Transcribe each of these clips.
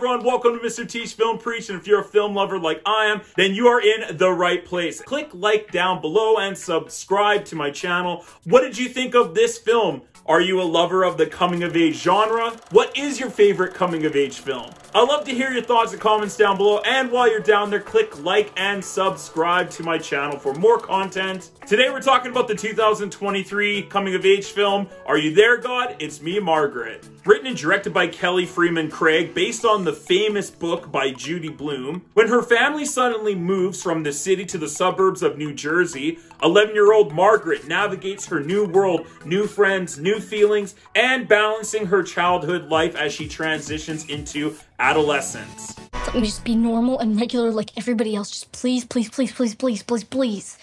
everyone, welcome to Mr. Teach Film Preach, and if you're a film lover like I am, then you are in the right place. Click like down below and subscribe to my channel. What did you think of this film? Are you a lover of the coming of age genre? What is your favorite coming of age film? I'd love to hear your thoughts and comments down below. And while you're down there, click like and subscribe to my channel for more content. Today we're talking about the 2023 coming of age film, Are You There, God? It's Me, Margaret. Written and directed by Kelly Fremon Craig, based on the famous book by Judy Blume. When her family suddenly moves from the city to the suburbs of New Jersey, 11 year old Margaret navigates her new world, new friends, new feelings, and balancing her childhood life as she transitions into adolescence. Let me just be normal and regular like everybody else. Just please, please, please, please, please, please, please.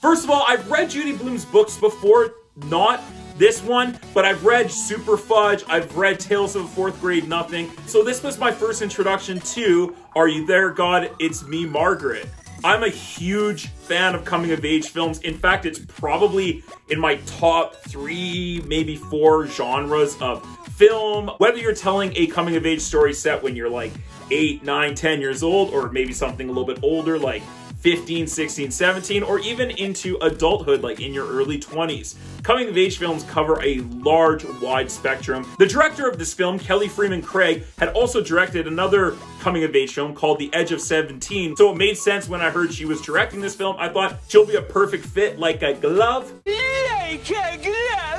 First of all, I've read Judy Blume's books before, not this one, but I've read Super Fudge, I've read Tales of Fourth Grade Nothing. So this was my first introduction to Are You There, God? It's Me, Margaret. I'm a huge fan of coming of age films. In fact, it's probably in my top three, maybe four genres of film. Whether you're telling a coming of age story set when you're like eight, nine, ten years old, or maybe something a little bit older like 15, 16, 17, or even into adulthood, like in your early 20s. Coming of age films cover a large, wide spectrum. The director of this film, Kelly Fremon Craig, had also directed another coming of age film called The Edge of 17. So it made sense when I heard she was directing this film. I thought she'll be a perfect fit like a glove. Like a glove!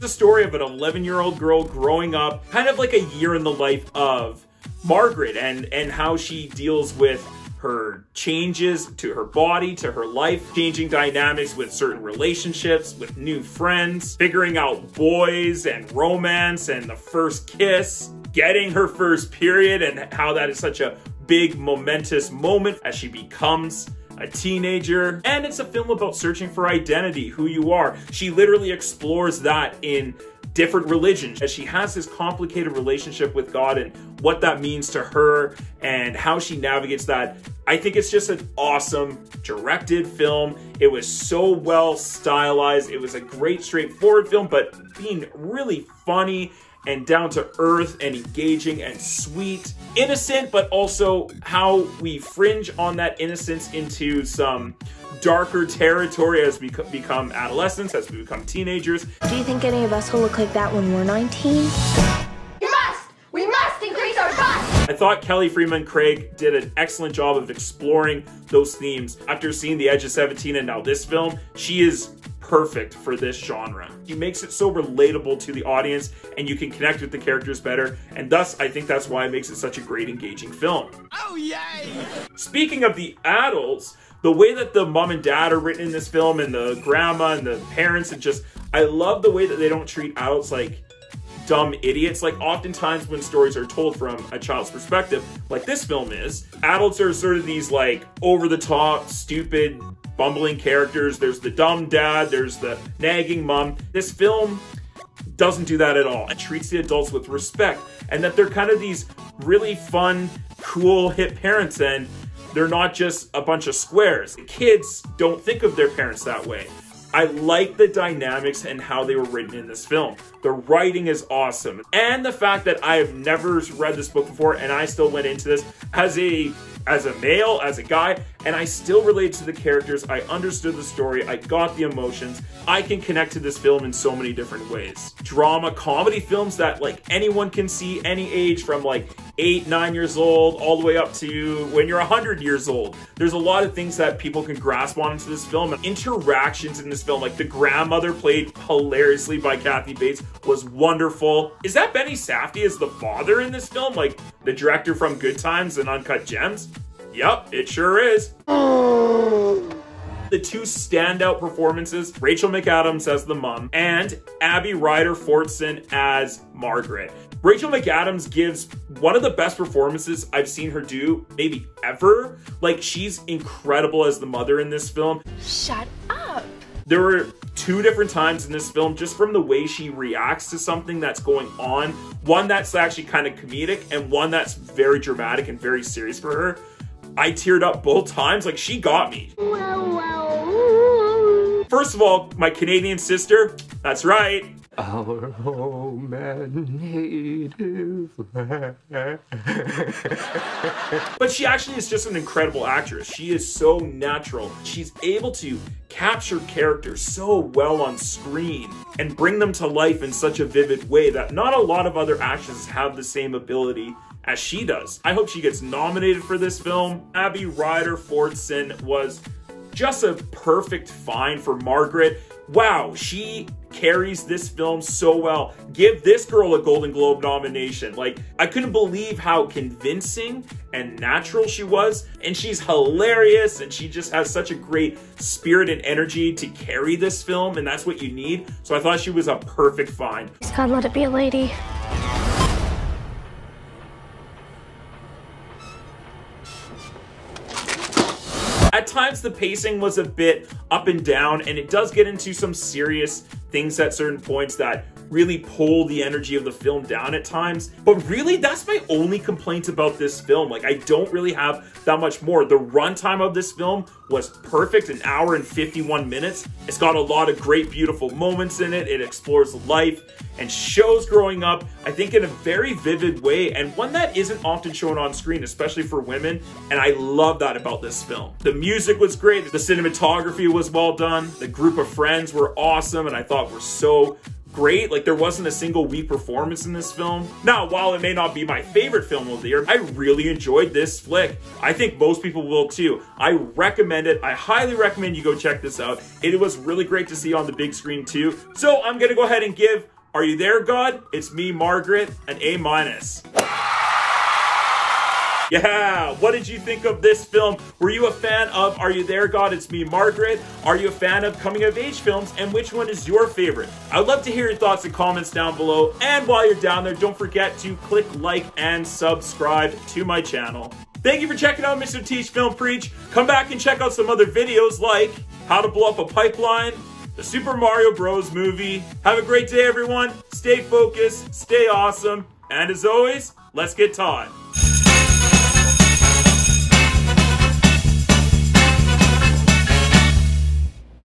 The story of an 11 year old girl growing up, kind of like a year in the life of Margaret and, and how she deals with her changes to her body, to her life, changing dynamics with certain relationships, with new friends, figuring out boys and romance and the first kiss, getting her first period and how that is such a big momentous moment as she becomes a teenager, and it's a film about searching for identity, who you are. She literally explores that in different religions as she has this complicated relationship with God and what that means to her and how she navigates that. I think it's just an awesome directed film. It was so well stylized. It was a great straightforward film, but being really funny and down to earth and engaging and sweet. Innocent, but also how we fringe on that innocence into some darker territory as we become adolescents, as we become teenagers. Do you think any of us will look like that when we're 19? Must! We must increase our bust! I thought Kelly Fremon Craig did an excellent job of exploring those themes. After seeing The Edge of 17 and now this film, she is perfect for this genre. He makes it so relatable to the audience and you can connect with the characters better, and thus I think that's why it makes it such a great engaging film. Oh yay! Speaking of the adults, the way that the mom and dad are written in this film and the grandma and the parents and just I love the way that they don't treat adults like dumb idiots. Like oftentimes when stories are told from a child's perspective, like this film is, adults are sort of these like over the top, stupid, bumbling characters. There's the dumb dad, there's the nagging mom. This film doesn't do that at all. It treats the adults with respect and that they're kind of these really fun, cool, hip parents and they're not just a bunch of squares. Kids don't think of their parents that way. I like the dynamics and how they were written in this film. The writing is awesome. And the fact that I have never read this book before and I still went into this as a as a male, as a guy, and I still relate to the characters. I understood the story. I got the emotions. I can connect to this film in so many different ways. Drama, comedy films that like anyone can see any age from like eight, nine years old, all the way up to when you're 100 years old. There's a lot of things that people can grasp onto this film. Interactions in this film, like the grandmother played hilariously by Kathy Bates, was wonderful. Is that Benny Safdie as the father in this film? Like the director from Good Times and Uncut Gems? Yep, it sure is. The two standout performances, Rachel McAdams as the mom and Abby Ryder Fortson as Margaret. Rachel McAdams gives one of the best performances I've seen her do, maybe ever. Like, she's incredible as the mother in this film. Shut up. There were two different times in this film, just from the way she reacts to something that's going on. One that's actually kind of comedic, and one that's very dramatic and very serious for her. I teared up both times. Like, she got me. First of all, my Canadian sister, that's right. Our home and native land. But she actually is just an incredible actress. She is so natural. She's able to capture characters so well on screen and bring them to life in such a vivid way that not a lot of other actresses have the same ability as she does. I hope she gets nominated for this film. Abby Ryder Fortson was just a perfect find for Margaret. Wow, she carries this film so well. Give this girl a Golden Globe nomination. Like, I couldn't believe how convincing and natural she was. And she's hilarious and she just has such a great spirit and energy to carry this film. And that's what you need. So I thought she was a perfect find. God, let it be a lady. At times, the pacing was a bit up and down, and it does get into some serious things at certain points that really pull the energy of the film down at times. But really, that's my only complaint about this film. Like, I don't really have that much more. The runtime of this film was perfect, an hour and 51 minutes. It's got a lot of great, beautiful moments in it. It explores life and shows growing up, I think, in a very vivid way, and one that isn't often shown on screen, especially for women. And I love that about this film. The music was great, the cinematography was well done, the group of friends were awesome, and I thought were so great. Like there wasn't a single weak performance in this film. Now, while it may not be my favorite film of the year, I really enjoyed this flick. I think most people will too. I recommend it. I highly recommend you go check this out. It was really great to see on the big screen too. So I'm gonna go ahead and give Are You There, God? It's me, Margaret, an A minus. Yeah, what did you think of this film? Were you a fan of Are You There, God? It's Me, Margaret? Are you a fan of coming of age films? And which one is your favorite? I'd love to hear your thoughts and comments down below. And while you're down there, don't forget to click like and subscribe to my channel. Thank you for checking out Mr. Teach Film Preach. Come back and check out some other videos like How to Blow Up a Pipeline, the Super Mario Bros. movie. Have a great day, everyone. Stay focused, stay awesome, and as always, let's get taught.